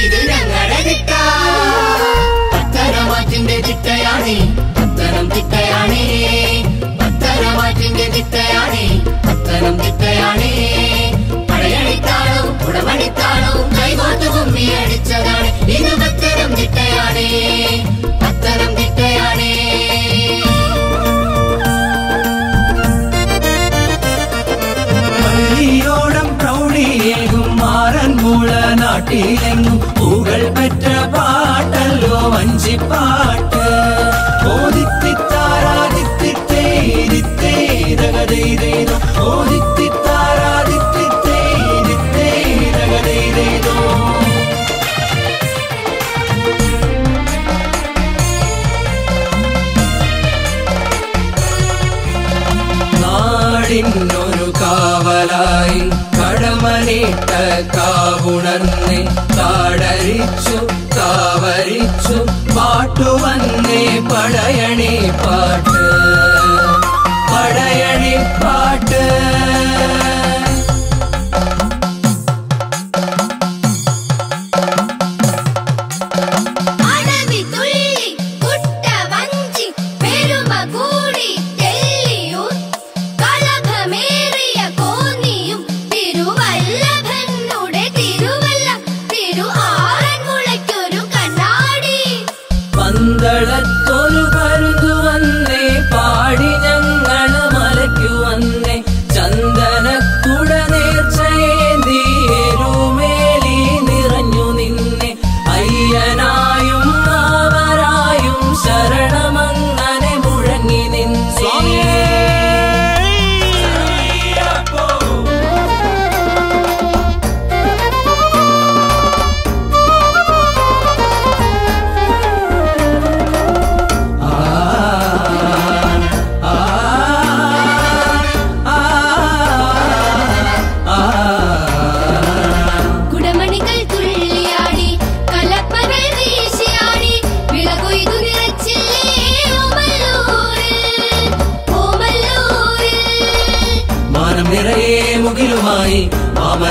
ഇത് ഞങ്ങളുടെ ചിട്ട പത്തനമാറ്റിന്റെ ചിട്ടയാണ് പത്തനം ചിട്ടയാണേ നാട്ടിലെങ്ങും പൂകൾ പെറ്റ പാട്ടല്ലോ വഞ്ചിപ്പാട്ട്. ഓദിത്തിത്താരാദിത്തിത്തേരിത്തേരകതൈതേതോ ഓദിത്തിത്താരാദിത്തിത്തേരിത്തേരകതൈതേതോ കാവലായി കടമനിട്ട കാവുണർന്നെ താടരിച്ചു കാവരിച്ചു പാട്ടുവന്നേ പടയണി പാട്ട്. தளத்தொரு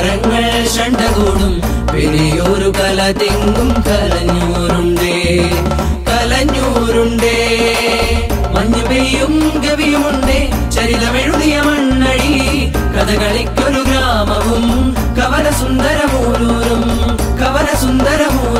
മാമരങ്ങൾ ഷണ്ടകൂടും പിരിയൂരു കല തെങ്ങും കലഞ്ഞൂരുണ്ടേ. കലഞ്ഞൂരുണ്ടേ. മഞ്ഞു പെയ്യും ഗവിയുമുണ്ടേ. ചരിതമെഴുതിയ മണ്ണഴി കഥകളിക്കൊരു ഗ്രാമവും. കവരസുന്ദരമൂരൂരും സുന്ദരമൂലൂരും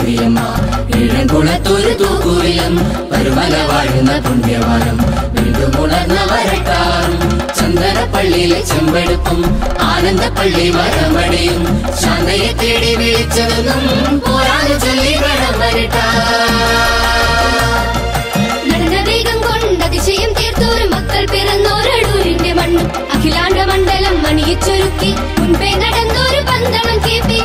ദേവിയമ്മ. ഇഴംകുളത്തൊരു തൂക്കുവിലും പരുമല വാഴുന്ന പുണ്യവാനം. വീണ്ടും ഉണർന്ന വരട്ടാറും. ചന്ദനപ്പള്ളിയിലെ ചെമ്പെടുപ്പും ആനന്ദപ്പള്ളി മരമടിയും ശാന്തയെ തേടി വിളിച്ചതെന്നും പോരാതെ ചൊല്ലി വേണം വരട്ടാ അതിശയം തീർത്തോരു മക്കൾ പിറന്നോരടൂരിന്റെ മണ്ണും. അഖിലാണ്ട മണ്ഡലം മണിയിച്ചൊരുക്കി മുൻപേ നടന്നൊരു പന്തളം കേപ്പി.